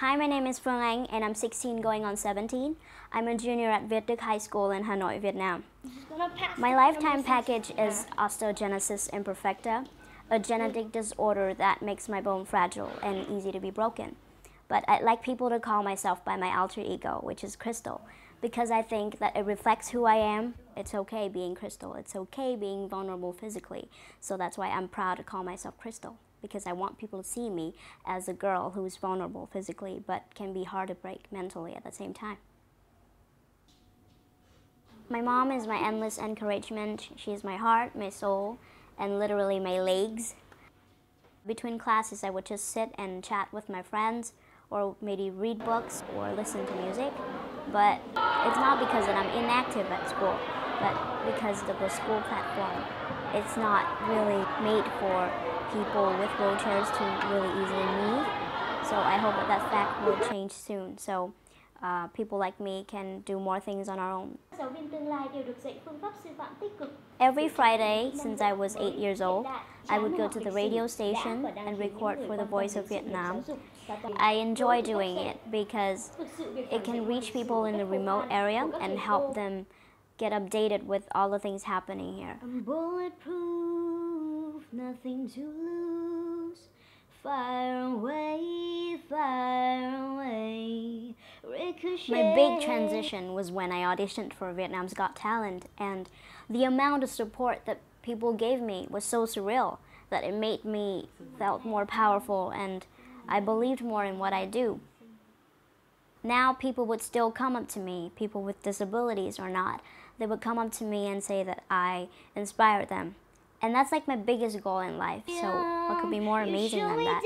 Hi, my name is Phương Anh and I'm 16 going on 17. I'm a junior at Việt Đức High School in Hanoi, Vietnam. My lifetime package is osteogenesis imperfecta, a genetic disorder that makes my bone fragile and easy to be broken. But I'd like people to call myself by my alter ego, which is Crystal, because I think that it reflects who I am. It's okay being Crystal. It's okay being vulnerable physically. So that's why I'm proud to call myself Crystal because I want people to see me as a girl who's vulnerable physically but can be hard to break mentally at the same time. My mom is my endless encouragement. She is my heart, my soul, and literally my legs. Between classes, I would just sit and chat with my friends or maybe read books or listen to music. But it's not because that I'm inactive at school, but because the school platform. It's not really made for people with wheelchairs to really easily move. So I hope that that fact will change soon. So uh, people like me can do more things on our own. Every Friday, since I was eight years old, I would go to the radio station and record for the Voice of Vietnam. I enjoy doing it because it can reach people in the remote area and help them get updated with all the things happening here. Nothing to lose. Fire away, fire away. Ricochet. My big transition was when I auditioned for Vietnam's Got Talent, and the amount of support that people gave me was so surreal that it made me felt more powerful and I believed more in what I do. Now people would still come up to me, people with disabilities or not. They would come up to me and say that I inspired them. And that's like my biggest goal in life. So what could be more amazing than that?